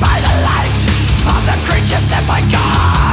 by the light of the creature sent by God.